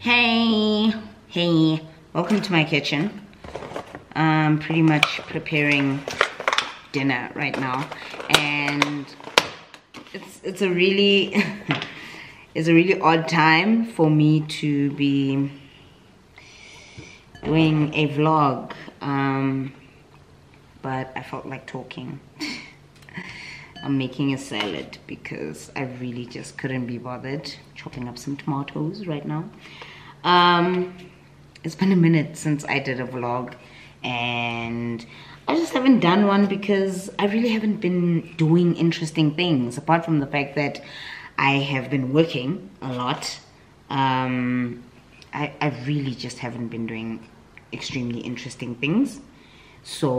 Hey, hey, welcome to my kitchen. I'm pretty much preparing dinner right now. And it's it's a really it's a really odd time for me to be doing a vlog. Um, but I felt like talking I'm making a salad because I really just couldn't be bothered chopping up some tomatoes right now. Um, it's been a minute since I did a vlog and I just haven't done one because I really haven't been doing interesting things apart from the fact that I have been working a lot. Um, I, I really just haven't been doing extremely interesting things so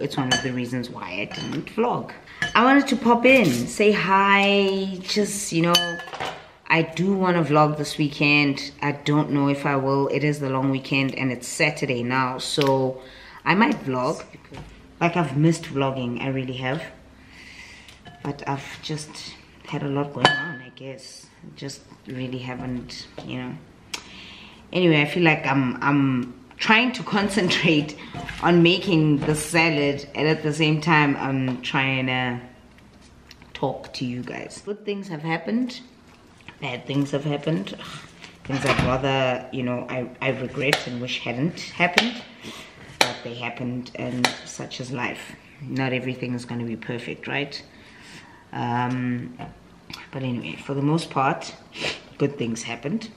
it's one of the reasons why I didn't vlog. I wanted to pop in say hi just you know I do want to vlog this weekend. I don't know if I will. It is the long weekend and it's Saturday now so I might vlog. Like I've missed vlogging I really have. But I've just had a lot going on I guess. Just really haven't you know. Anyway I feel like I'm I'm trying to concentrate on making the salad and at the same time I'm trying to talk to you guys. Good things have happened. Bad things have happened. Things I'd rather you know I, I regret and wish hadn't happened but they happened and such is life. Not everything is going to be perfect right? Um, but anyway for the most part good things happened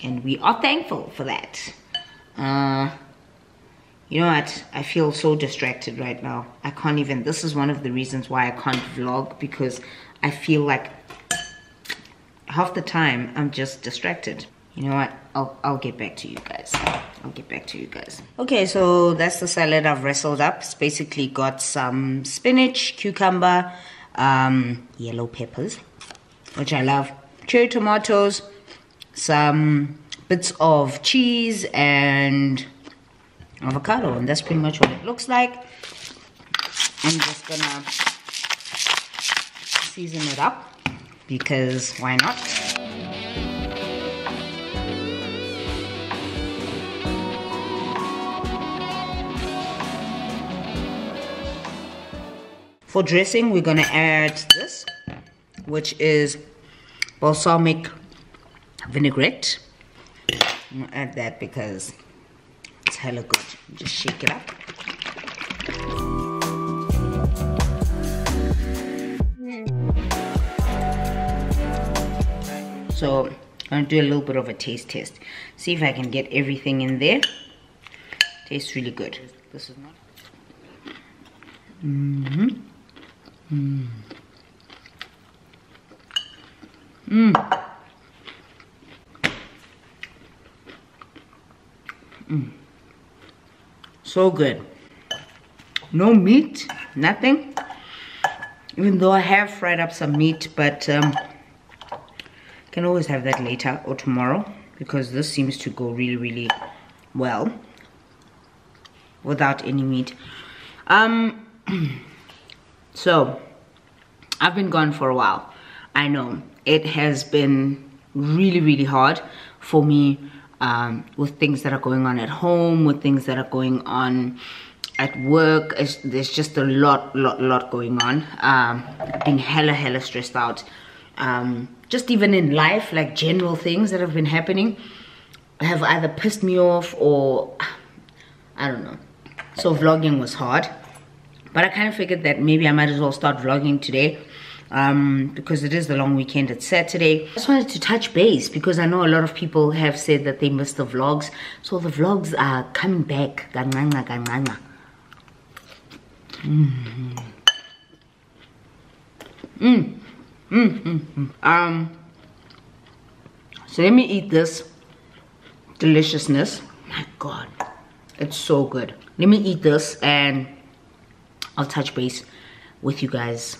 and we are thankful for that uh, you know what? I feel so distracted right now. I can't even this is one of the reasons why i can't vlog because i feel like half the time i'm just distracted. You know what? I'll i'll get back to you guys. I'll get back to you guys. Okay so that's the salad i've wrestled up. It's basically got some spinach cucumber um, yellow peppers which i love. Cherry tomatoes some bits of cheese and avocado and that's pretty much what it looks like. I'm just gonna season it up because why not? For dressing we're gonna add this which is balsamic vinaigrette I'm gonna add that because it's hella good. Just shake it up. So I'm gonna do a little bit of a taste test. See if I can get everything in there. Tastes really good. This is not. Mm-hmm. Mm. Mm. Mm. So good. No meat, nothing. Even though I have fried up some meat, but um, can always have that later or tomorrow because this seems to go really, really well without any meat. Um, so, I've been gone for a while. I know it has been really, really hard for me um, with things that are going on at home, with things that are going on at work. It's, there's just a lot, lot, lot going on. Um, being hella, hella stressed out. Um, just even in life, like general things that have been happening have either pissed me off or I don't know. So vlogging was hard. But I kind of figured that maybe I might as well start vlogging today um, because it is the long weekend. It's Saturday. I just wanted to touch base because I know a lot of people have said that they missed the vlogs. So the vlogs are coming back. Gananga. Mm. Mm. Mm, mm, mm. Um, so let me eat this deliciousness. My God, it's so good. Let me eat this and I'll touch base with you guys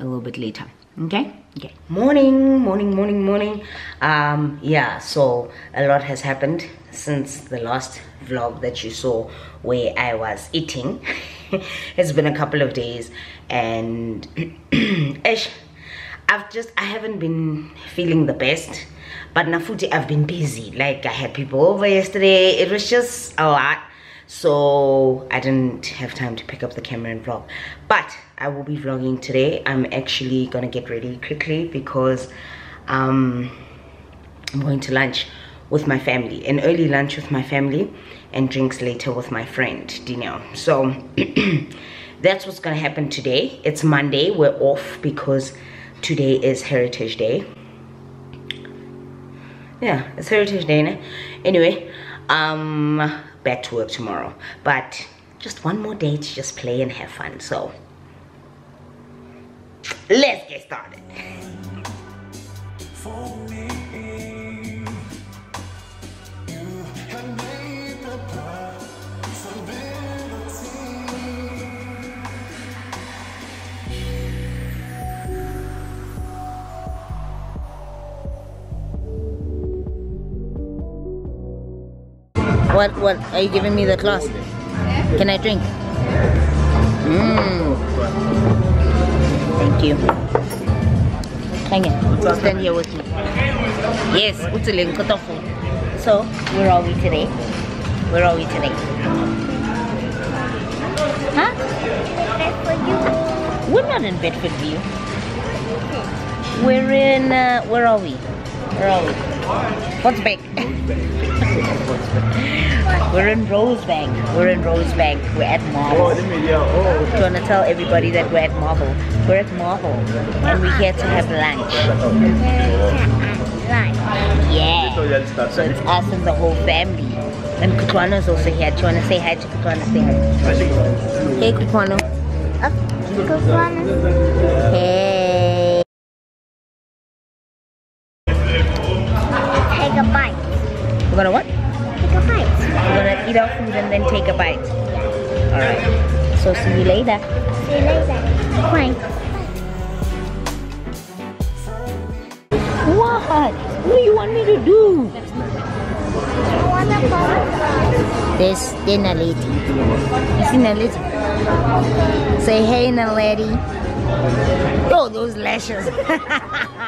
a little bit later okay okay morning morning morning morning um yeah so a lot has happened since the last vlog that you saw where i was eating it's been a couple of days and I've just I haven't been feeling the best. But Nafuti, I've been busy. Like I had people over yesterday. It was just a lot. So I didn't have time to pick up the camera and vlog. But I will be vlogging today. I'm actually gonna get ready quickly because um I'm going to lunch with my family. An early lunch with my family and drinks later with my friend Dino. So that's what's gonna happen today. It's Monday. We're off because today is Heritage Day. Yeah, it's Heritage Day. Né? Anyway, um, back to work tomorrow. But just one more day to just play and have fun. So let's get started. What, what, are you giving me the class? Can I drink? Mmm. Thank you. Hang it. Stand here with me. Yes, So, where are we today? Where are we today? Huh? Bedford We're not in Bedfordview. We're in, uh, where are we? Where are we? What's back? We're in Rosebank. We're in Rosebank. We're at Marble. Do you want to tell everybody that we're at Marble? We're at Marble. And we're here to have lunch. Lunch. Yeah. So it's us and the whole family. And Kutwano's also here. Do you want to say hi to Kutwano? Say hi. Hey, Kutwano. Good one. Hey. Eat our food and then take a bite. Alright. So see you later. See you later. Bye. What? What do you want me to do? Go. There's lady. See Naledi? Say hey Naledi. Oh, those lashes.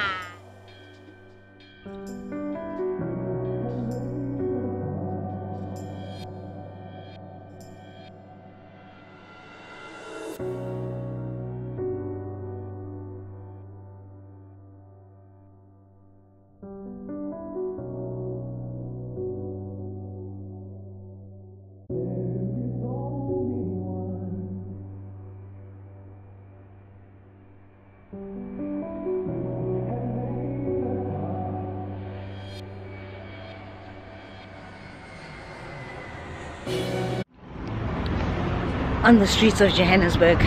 on the streets of Johannesburg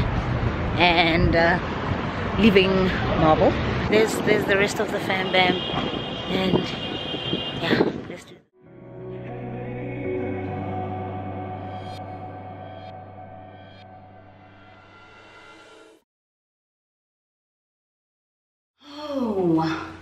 and uh, leaving Marble. There's there's the rest of the fan bam and yeah, Oh,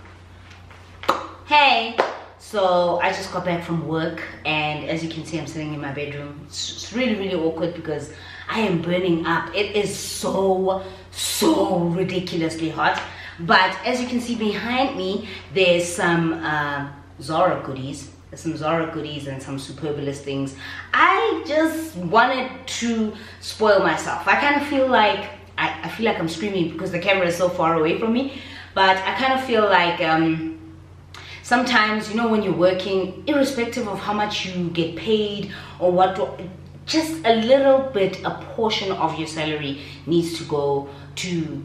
hey. So I just got back from work and as you can see I'm sitting in my bedroom. It's really really awkward because I am burning up. It is so so ridiculously hot. But as you can see behind me there's some uh, Zara goodies. There's some Zara goodies and some Superbalist things. I just wanted to spoil myself. I kind of feel like I, I feel like I'm screaming because the camera is so far away from me. But I kind of feel like um, sometimes you know when you're working irrespective of how much you get paid or what just a little bit a portion of your salary needs to go to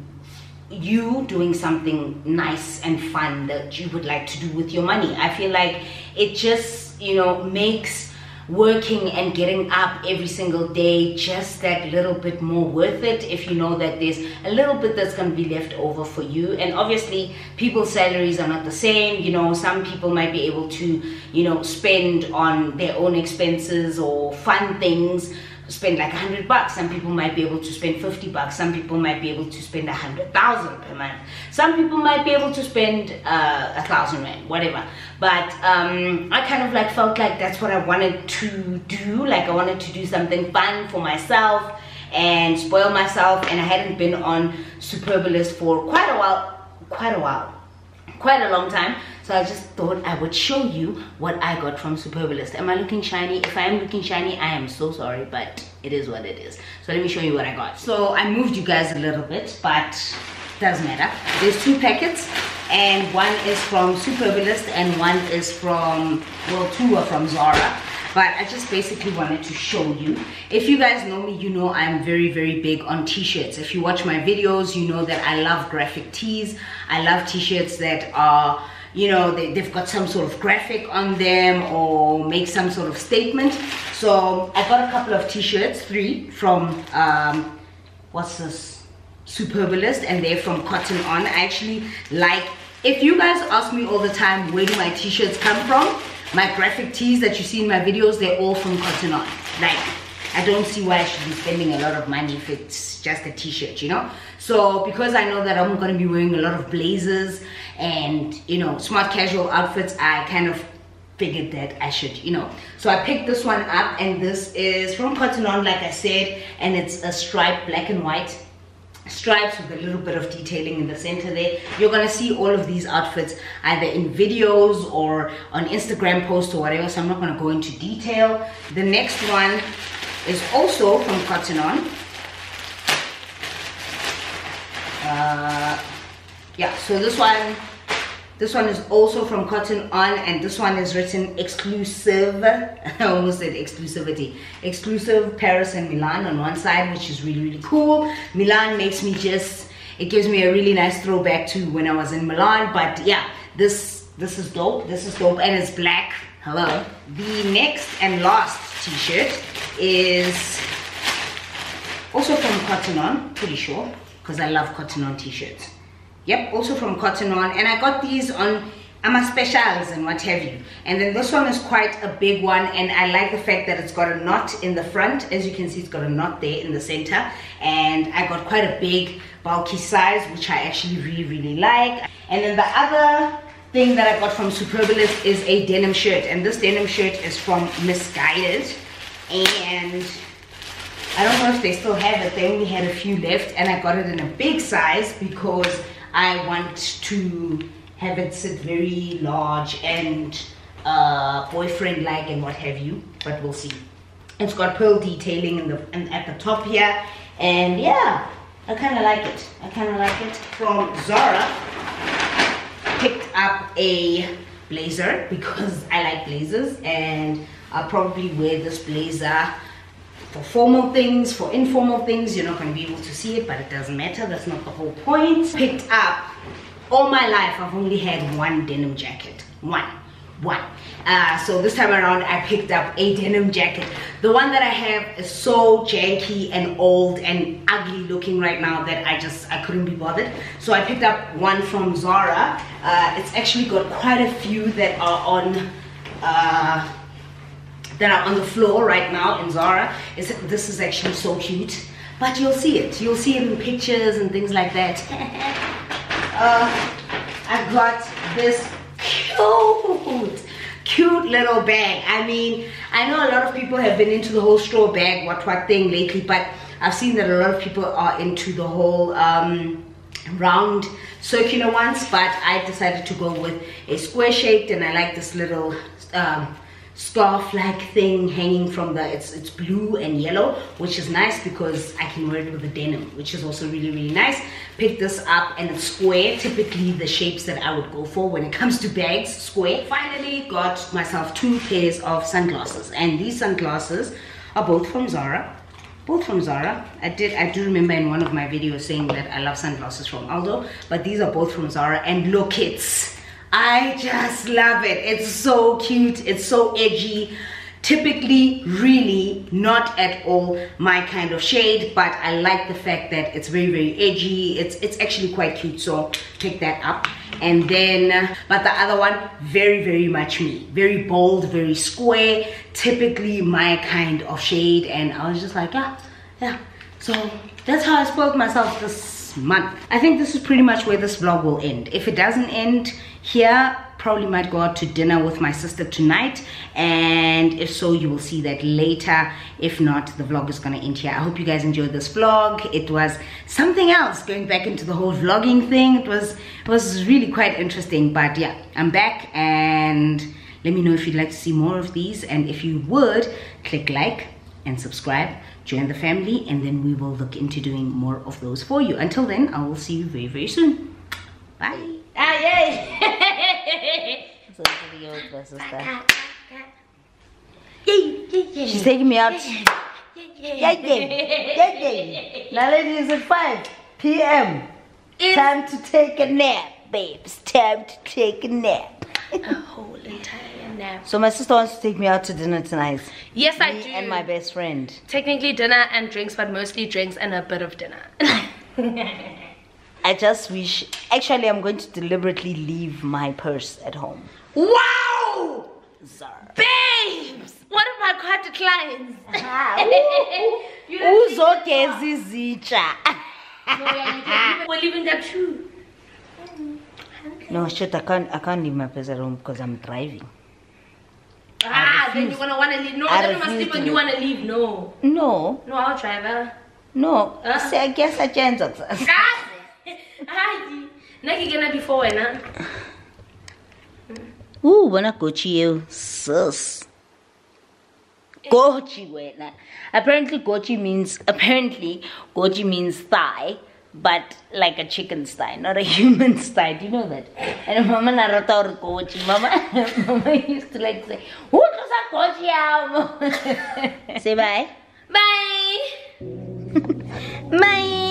you doing something nice and fun that you would like to do with your money. I feel like it just you know makes working and getting up every single day just that little bit more worth it if you know that there's a little bit that's going to be left over for you. And obviously people's salaries are not the same you know. Some people might be able to you know spend on their own expenses or fun things spend like a hundred bucks. Some people might be able to spend 50 bucks. Some people might be able to spend a hundred thousand per month. Some people might be able to spend uh, a thousand rand whatever. But um, I kind of like felt like that's what I wanted to do. Like I wanted to do something fun for myself and spoil myself. And I hadn't been on Superbalist for quite a while quite a while quite a long time. So i just thought i would show you what i got from superbalist am i looking shiny? If i am looking shiny i am so sorry but it is what it is. So let me show you what i got. So i moved you guys a little bit but doesn't matter. There's two packets and one is from superbalist and one is from well two are from zara but I just basically wanted to show you. If you guys know me, you know I'm very, very big on t-shirts. If you watch my videos, you know that I love graphic tees. I love t-shirts that are, you know, they, have got some sort of graphic on them or make some sort of statement. So I got a couple of t-shirts, three from, um, what's this? Superbalist and they're from Cotton On. I actually like, if you guys ask me all the time, where do my t-shirts come from? My graphic tees that you see in my videos, they're all from Cotton On. Like, I don't see why I should be spending a lot of money if it's just a t-shirt, you know? So because I know that I'm gonna be wearing a lot of blazers and, you know, smart casual outfits, I kind of figured that I should, you know. So I picked this one up and this is from Cotton On, like I said, and it's a striped black and white stripes with a little bit of detailing in the center there. You're gonna see all of these outfits either in videos or on instagram posts or whatever so i'm not gonna go into detail. The next one is also from cotton on. Uh, yeah so this one this one is also from Cotton On and this one is written exclusive. I almost said exclusivity. Exclusive Paris and Milan on one side, which is really, really cool. Milan makes me just, it gives me a really nice throwback to when I was in Milan. But yeah, this, this is dope. This is dope and it's black. Hello. The next and last t-shirt is also from Cotton On, pretty sure, because I love Cotton On t-shirts yep also from cotton on. And i got these on ama specials and what have you. And then this one is quite a big one and i like the fact that it's got a knot in the front. As you can see it's got a knot there in the center. And i got quite a big bulky size which i actually really really like. And then the other thing that i got from superbalist is a denim shirt. And this denim shirt is from Missguided. and I don't know if they still have it. They only had a few left and I got it in a big size because I want to have it sit very large and uh, boyfriend-like and what have you, but we'll see. It's got pearl detailing in the in, at the top here, and yeah, I kind of like it. I kind of like it. From Zara, picked up a blazer because I like blazers, and I'll probably wear this blazer for formal things, for informal things, you're not going to be able to see it, but it doesn't matter. That's not the whole point. Picked up, all my life, I've only had one denim jacket. One. One. Uh, so this time around, I picked up a denim jacket. The one that I have is so janky and old and ugly looking right now that I just, I couldn't be bothered. So I picked up one from Zara. Uh, it's actually got quite a few that are on uh, that are on the floor right now in Zara. Is this is actually so cute. But you'll see it. You'll see it in pictures and things like that. uh, I got this cute, cute little bag. I mean, I know a lot of people have been into the whole straw bag, what what thing lately, but I've seen that a lot of people are into the whole um, round circular ones, but I decided to go with a square shaped and I like this little um, scarf like thing hanging from the it's it's blue and yellow which is nice because i can wear it with the denim which is also really really nice pick this up and it's square typically the shapes that i would go for when it comes to bags square finally got myself two pairs of sunglasses and these sunglasses are both from zara both from Zara. I did I do remember in one of my videos saying that I love sunglasses from Aldo, but these are both from Zara and look it's I just love it. It's so cute. It's so edgy. Typically, really not at all my kind of shade, but I like the fact that it's very, very edgy. It's, it's actually quite cute, so pick that up. And then, but the other one, very, very much me. Very bold, very square, typically my kind of shade. And I was just like, yeah, yeah. So that's how I spoiled myself this month. I think this is pretty much where this vlog will end. If it doesn't end here, probably might go out to dinner with my sister tonight. And if so you will see that later. If not the vlog is gonna end here. I hope you guys enjoyed this vlog. It was something else going back into the whole vlogging thing. It was it was really quite interesting. But yeah i'm back and let me know if you'd like to see more of these. And if you would click like and subscribe join the family and then we will look into doing more of those for you. Until then i will see you very very soon. Bye. Ah, yay! she's taking me out. Yeah, yeah, yeah, yeah. now ladies at 5 p.m time to take a nap babes. Time to take a nap. A whole entire so my sister wants to take me out to dinner tonight Yes, I me do. and my best friend Technically dinner and drinks, but mostly drinks and a bit of dinner. I just wish. Actually, I'm going to deliberately leave my purse at home. wow! Zar. Babes! What if my card declines? You Uzogeza izitsha. No, yeah, you can- We're leaving that too. No, shit, I can't. I can't leave my purse at home because I'm driving. Ah, then you're gonna wanna leave. No, I then you must sleep when you wanna leave. No. No, No, I'll drive her. no. Ah. See, I guess I changed it. Ah! Hi. Naki gonna before when huh? Ooh, wanna Gucci you, sis. Gucci wena. Apparently, Gucci means apparently Gucci means thigh, but like a chicken's thigh, not a human's thigh. Do you know that? And Mama narata or Gucci. Mama, Mama used to like say, "Who does a Gucci out?" Say bye. Bye. Bye.